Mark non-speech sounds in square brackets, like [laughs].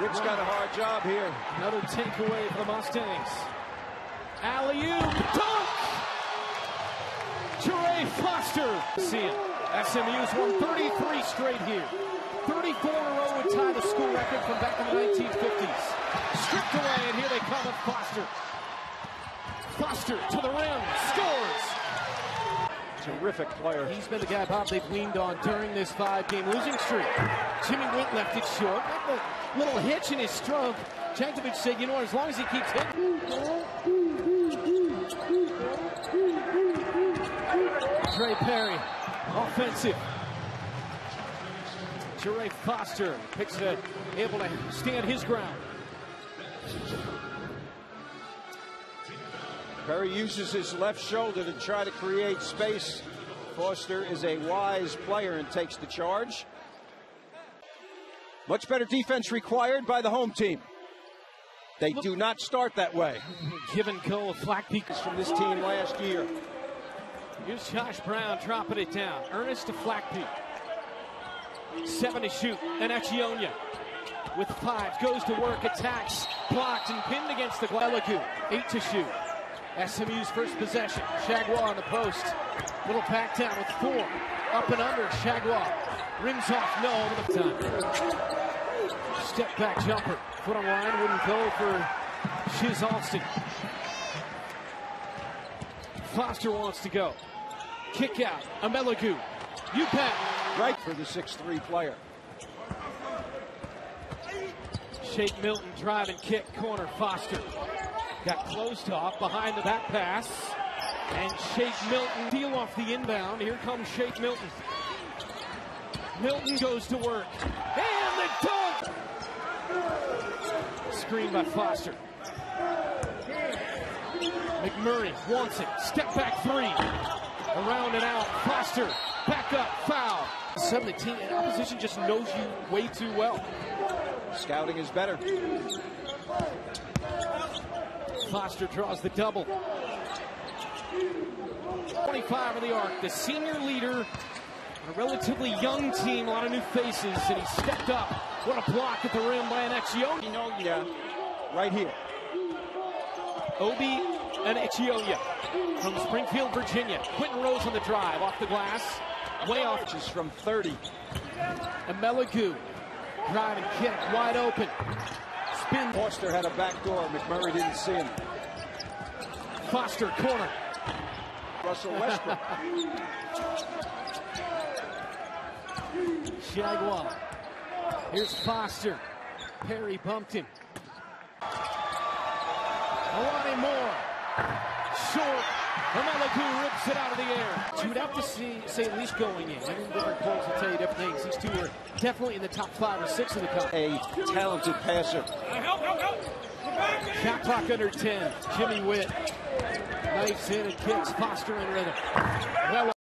Rick's got a hard job here. Another takeaway for the Mustangs. Alley-oop, dunk! Jarrey Foster. See it. SMU's won 33 straight here. 34 in a row would tie the school record from back in the 1950s. Stripped away, and here they come with Foster. Foster to the rim! Terrific player. He's been the guy, Bob, they've leaned on during this five-game losing streak. Jimmy Whitt left it short. The little hitch in his stroke. Jankovich said, you know what, as long as he keeps hitting. Trey Perry, offensive. Jarrey Foster picks it, able to stand his ground. Perry uses his left shoulder to try to create space. Foster is a wise player and takes the charge. Much better defense required by the home team. They do not start that way. [laughs] Give and go Flack Peakers from this team last year. Here's Josh Brown dropping it down. Ernest to Flackpeak. Seven to shoot. And Enechionyia with five goes to work, attacks, blocked and pinned against the Glelagu. Eight to shoot. SMU's first possession. Chargois on the post. Little pack down with four. Up and under. Chargois rims off. No over the time. Step back jumper. Foot on line. Wouldn't go for Shizz Alston. Foster wants to go. Kick out. Emelogu. UPenn. Right for the 6-3 player. Shake Milton drive and kick. Corner. Foster. Got closed off behind the back pass. And Shake Milton deal off the inbound. Here comes Shake Milton. Milton goes to work. And the dunk! Screen by Foster. McMurray wants it. Step back three. Around and out. Foster. Back up. Foul. Suddenly, team and opposition just knows you way too well. Scouting is better. Foster draws the double. 25 of the arc. The senior leader. A relatively young team, a lot of new faces, and he stepped up. What a block at the rim by an Enechionyia. Yeah, right here. Obi Enechionyia from Springfield, Virginia. Quinton Rose on the drive, off the glass, way off. Just from 30. And Melagu, drive and kick, wide open. Spin. Foster had a back door. McMurray didn't see him. Foster, corner. Russell Westbrook. Chargois. Here's Foster. Perry bumped him. Short. Rips it out of the air. So you'd have to see, say at least going in. I mean, different polls will tell you different things. These two are definitely in the top five or six of the country. A talented passer. Shot clock under 10. Jimmy Whitt. Knifes in and kicks. Foster in rhythm. Well